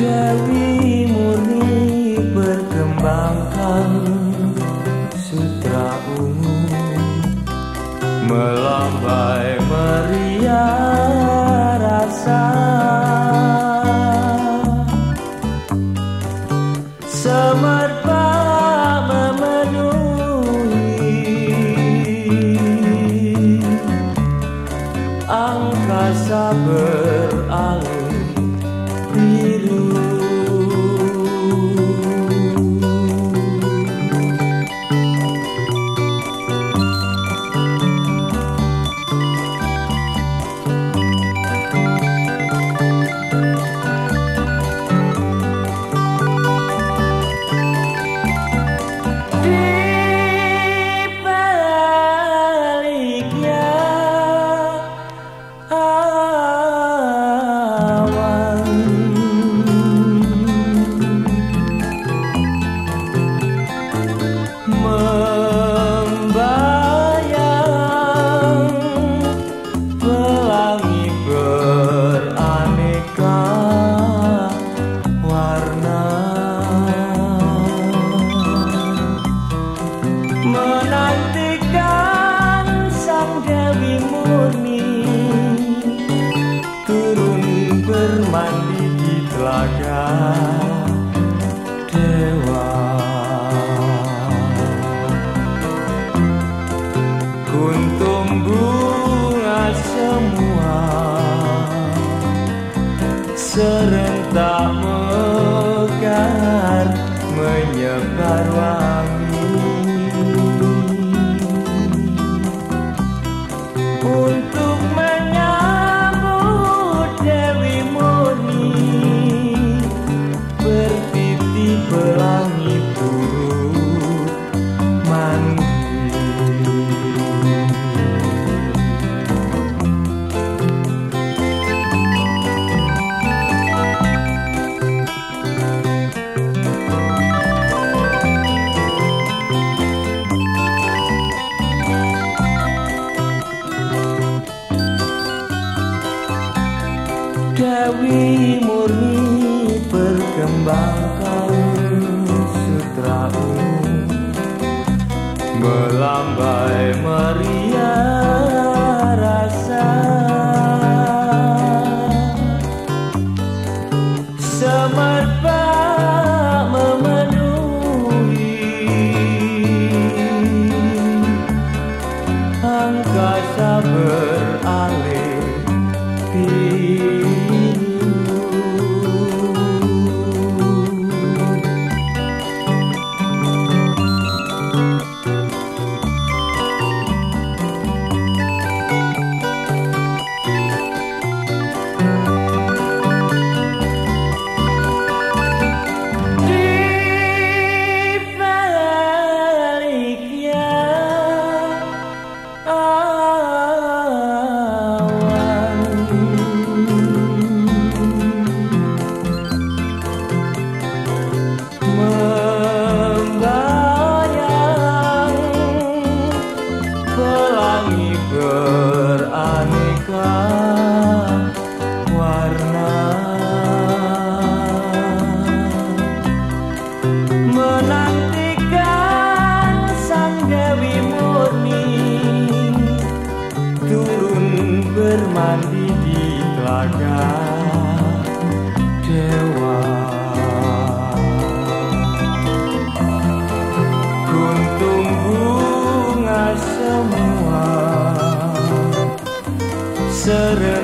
Dewi murni berkembangkan sutra ungu melambai meriah rasa. Dewa. Kuntum bunga semua serentak perkembangkan sutra melambai meriah rasa. Semerbak memenuhi angkasa beralih bermandi di telaga dewa. Kuntum bunga semua serentak